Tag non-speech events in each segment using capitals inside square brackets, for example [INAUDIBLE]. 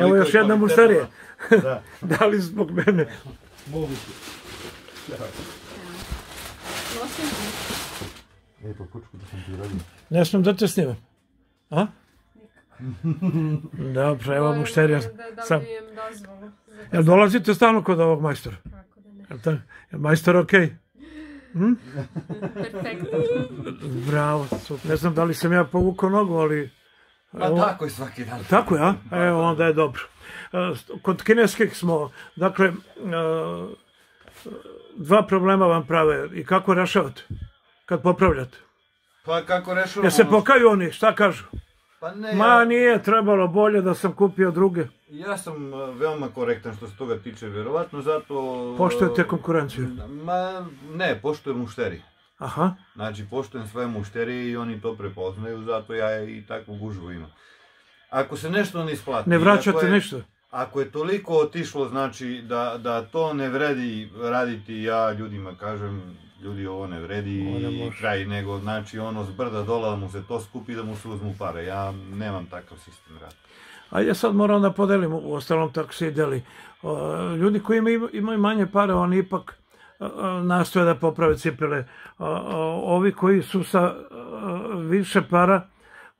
Evo još jedna mušterija. Da. [LAUGHS] da li zbog mene? Moguće. Nosim E, pa pučku da sam ti uradio. Ne smijem da te snimam. A? Dobro, evo mušterija. Da, da Sam. dozvolu. Jel dolazite stalno kod ovog majstora? Kako da ne. Jel, tako? Jel majstor okej? Perfektno. Bravo, super. Ne znam da li sam ja povukao nogu, ali... Pa Evo, tako je svaki dan. Tako je, a? Evo, onda je dobro. E, Kod kineskih smo, dakle, e, dva problema vam prave i kako rešavate kad popravljate. Pa kako rešavamo? Ja se pokaju oni, šta kažu? Pa ne, Ma nije trebalo bolje da sam kupio druge. ja sam uh, veoma korektan što se toga tiče, verovatno zato... Poštujete konkurenciju. Ma, ne, poštujem mušteri. Aha, Znači, poštujem svoje mušterije i oni to prepoznaju, zato ja i takvu gužvu imam. Ako se nešto ne isplati... ne vraćate ništa. Ako je toliko otišlo, znači da, da to ne vredi raditi, ja ljudima kažem, ljudi ovo ne vredi Ovo ne i kraj, nego znači ono s brda dola da mu se to skupi da mu se uzmu pare. Ja nemam takav sistem rada. A ja sad moram da podelim, u ostalom tako se i deli. Ljudi koji imaju, imaju manje pare, oni ipak nastoje da poprave cipele. Ovi koji su sa više para,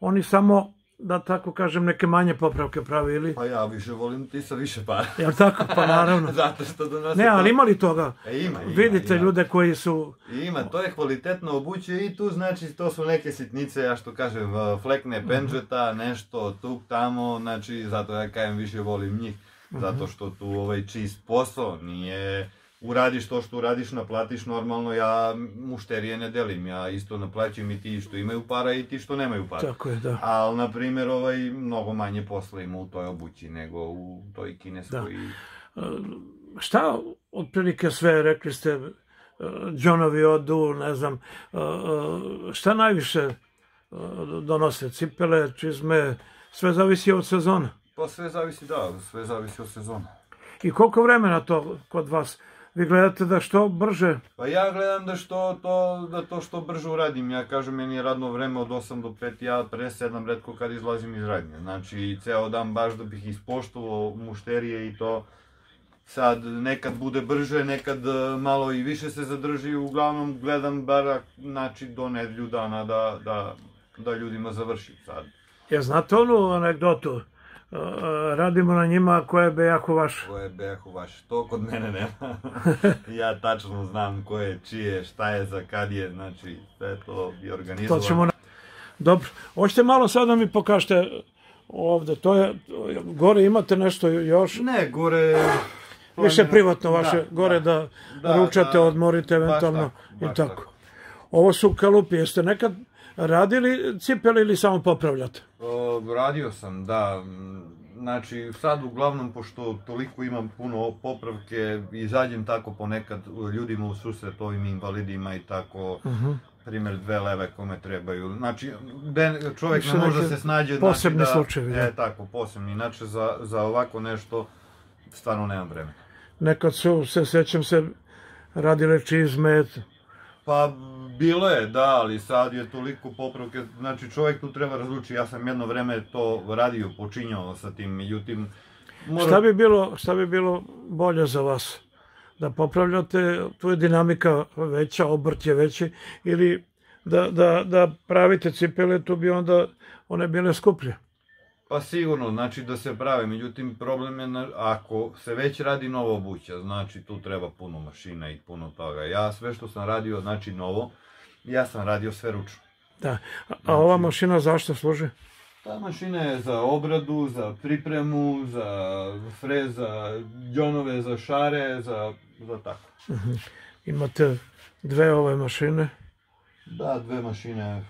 oni samo, da tako kažem, neke manje popravke pravi ili... Pa ja više volim ti sa više para. Jel tako? Pa naravno. [LAUGHS] Zato što donose Ne, ali ima li toga? E, ima, ima, Vidite ima. ljude koji su... Ima, to je kvalitetno obuće i tu znači to su neke sitnice, ja što kažem, flekne penđeta, nešto tu tamo, znači zato ja kažem više volim njih, zato što tu ovaj čist posao, nije uradiš to što uradiš, naplatiš normalno, ja mušterije ne delim, ja isto naplaćujem i ti što imaju para i ti što nemaju para. Tako je, da. Ali, na primjer, ovaj, mnogo manje posla ima u toj obući nego u toj kineskoj. Šta otprilike sve, rekli ste, e, Johnovi odu, ne znam, e, e, šta najviše e, donose? Cipele, čizme, sve zavisi od sezona. Pa sve zavisi, da, sve zavisi od sezona. I koliko vremena to kod vas? Vi gledate da što brže, Pa ja gledam da što to, da to što brže uradim. Ja kažem, meni je radno vreme od 8 do 5, ja pre 7 redko kad izlazim iz radnje. Znači, ceo dan baš da bih ispoštovao mušterije i to. Sad, nekad bude brže, nekad e, malo i više se zadrži, uglavnom gledam bar, znači, do nedelju dana da, da, da ljudima završim sad. ja znate onu anegdotu, radimo na njima ko je bejahu vaš. Ko je behu vaš, to kod mene nema. [LAUGHS] ja tačno znam ko je, čije, šta je, za kad je, znači, sve to je To organizovano. ćemo... Na... Dobro, hoćete malo sad da mi pokažete ovde, to je, gore imate nešto još, Ne, gore... više privatno vaše, Da, gore da, Da, ručate, da. odmorite Baš eventualno tako, i baš tako. tako. Ovo su kalupi, jeste nekad radili cipele ili samo popravljate? O, radio sam, da. Znači, sad uglavnom, pošto toliko imam puno popravke, izađem tako ponekad ljudima u susret ovim invalidima i tako, Mhm. primjer dve leve kome trebaju. Znači, čovjek ne može da se snađe. posebni znači, da, slučajevi, da. E, tako, posebni. Inače, za, za ovako nešto stvarno nemam vremena. Nekad su, se sećam se, radile čizme, Pa bilo je, da, ali sad je toliko popravke, znači čovjek tu treba razlučiti, ja sam jedno vreme to radio, počinjao sa tim, međutim, mora... Šta bi bilo, šta bi bilo bolje za vas? Da popravljate, tu je dinamika veća, obrt je veći, ili da, da, da pravite cipele, tu bi onda one bile skuplje. Pa sigurno, znači da se prave, međutim problem je, na, ako se već radi novo obuća, znači tu treba puno mašina i puno toga. Ja sve što sam radio, znači novo, ja sam radio sve ručno. Da. A, Znači- ova mašina zašto služi? Ta mašina je za obradu, za pripremu, za freza, džonove, za šare, za, za tako. Imate dve ove mašine. Da, dve mašine.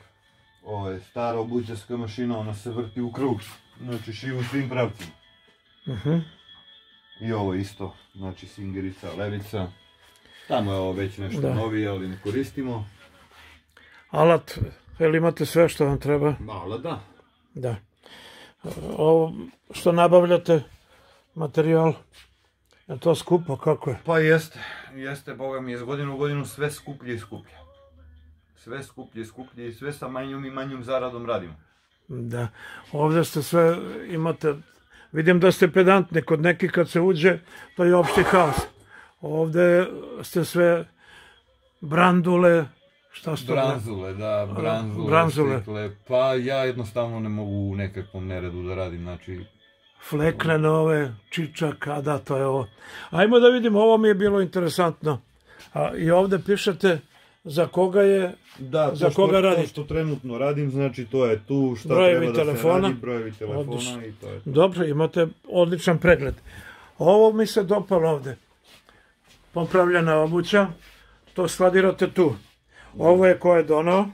Ovo je stara obućarska mašina, ona se vrti u krug. Znači šiju u svim pravcima. Mhm. I ovo isto, znači singerica, levica. Tamo je ovo već nešto Da. novije, ali ne koristimo. Alat, jel imate sve što vam treba? Mala da. Da. Ovo što nabavljate, materijal, je to skupo, kako je? Pa jeste, jeste, boga mi, iz godinu u godinu sve skuplje i skuplje. Sve skuplje i skuplje i sve sa manjom i manjom zaradom radimo. Da. Ovde ste sve, imate Vidim da ste pedantni, kod nekih kad se uđe, to je opšti haos. Ovde ste sve brandule, šta su? Branzule, da, branzule, branzule. stikle. Pa ja jednostavno ne mogu u nekakvom neredu da radim, znači... Flekne nove, čičak, a da, to je ovo. Ajmo da vidimo, ovo mi je bilo interesantno. A, I ovde pišete za koga je, Da, Za koga radite? To što trenutno radim, znači to je tu šta Brojevi treba da telefona? se radi, brojevi telefona Odlično. i to je. dobro, imate odličan pregled. Ovo mi se dopalo ovde. Popravljena obuća, to skladirate tu. Ovo je ko je donao,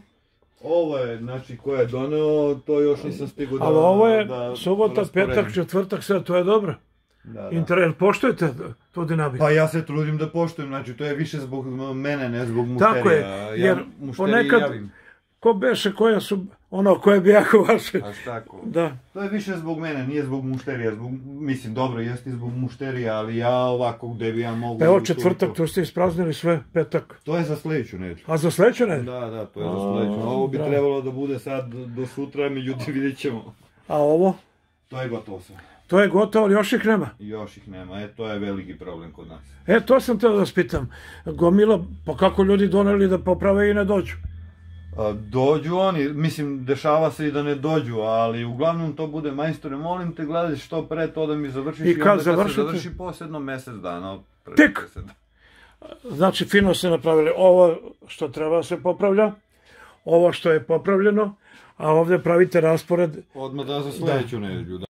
Ovo je, znači, ko je doneo, to još nisam stigao da... ali ovo je da subota, petak, četvrtak, sve to je dobro. Da, da. Inter, poštujete tu dinamiku? Pa ja se trudim da poštujem, znači to je više zbog mene, ne zbog mušterija. Tako je, Ja jer mušteriji ponekad- javim. Ko beše, koje su, ono, koje bi jako vaše. Baš tako. Da, To je više zbog mene, nije zbog mušterija, zbog, mislim, dobro, jeste zbog mušterija, ali ja ovako gde bi ja mogu... evo četvrtak, tu. tu ste ispraznili sve, petak. To je za sledeću nedelju. A za sledeću ne? Da, da, to je za sledeću. Ovo bi trebalo da bude sad do sutra, međutim vidjet ćemo. A ovo? To je gotovo sve. To je gotovo, ali još ih nema. I Još ih nema, e, to je veliki problem kod nas. E, to sam teo da vas pitam. Gomila, pa kako ljudi doneli da poprave i ne dođu? A, dođu oni, mislim, dešava se i da ne dođu, ali uglavnom to bude majstore, molim te, gledaj što pre to da mi završiš I kad onda završite? se završi posebno mesec dana. Tek? dana. Znači, fino ste napravili ovo što treba da se popravlja, ovo što je popravljeno, a ovde pravite raspored Odmah da za sledeću nedelju, da.